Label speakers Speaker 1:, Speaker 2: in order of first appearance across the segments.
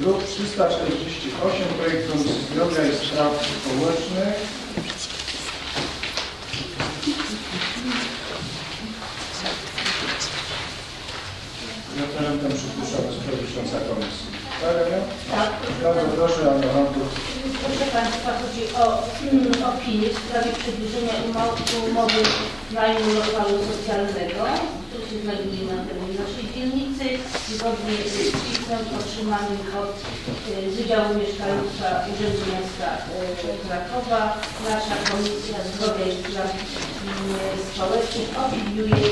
Speaker 1: Druk 348, projekt Komisji Zdrowia i Spraw Społecznych. Referentem przypuszcza przewodnicząca komisji. Tak, Ania?
Speaker 2: Tak,
Speaker 1: Bardzo proszę, Anna Handów.
Speaker 2: proszę Państwa, chodzi o mm, opinię w sprawie przedłużenia umowy, umowy najmu lokalu socjalnego, który się znajduje Zgodnie z pismem otrzymanym od y, z Wydziału Mieszkalnictwa Urzędu Miasta y, Krakowa, nasza Komisja Zdrowia i Spraw Społecznych opiniuje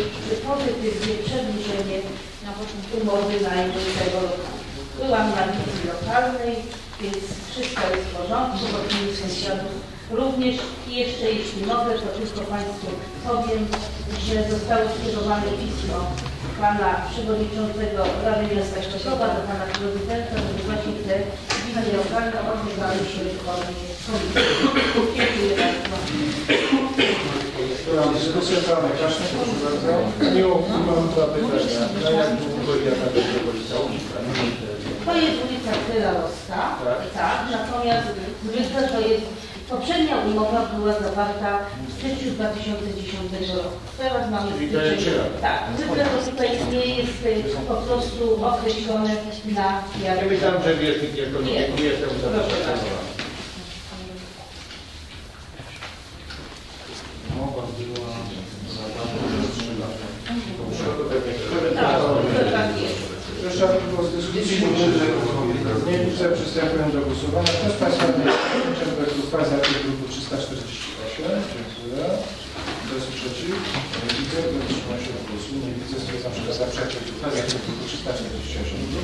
Speaker 2: pozytywnie przedłużenie umowy najmu tego lokalu. Byłam na wizji lokalnej, więc wszystko jest w porządku, w sąsiadów również. I jeszcze jeśli mogę, to tylko Państwu powiem, że zostało skierowane pismo Pana Przewodniczącego Rady Miasta Krakowa do Pana Prezydenta, żeby właśnie te wizje lokalne odbywały się w komisji. Dziękuję bardzo.
Speaker 1: Była dyskusja, pan Kaszny, proszę bardzo.
Speaker 3: Nie mam dwa pytania. Na jak długo ja tam będę korzystał?
Speaker 2: To jest ulica Krylowska, tak, natomiast zwykle to jest, poprzednia umowa była zawarta w styczniu 2010 roku. Teraz mamy
Speaker 3: Czyli lata.
Speaker 2: Tak, zwykle to tutaj nie jest y, po prostu określone na
Speaker 3: Ja
Speaker 2: jak
Speaker 3: myślałem, że wiesz, jako nie nie jestem zapraszany.
Speaker 1: Mowa była zawarta przez 3 lata.
Speaker 2: To jest.
Speaker 1: Proszę o dyskusji. Nie widzę, przystępuję do głosowania. Kto z Państwa Kto jest przeciw? Nie widzę. Wstrzymał się od głosu? Nie widzę. Stwierdzam, że za przeciw uchwały za druku 348.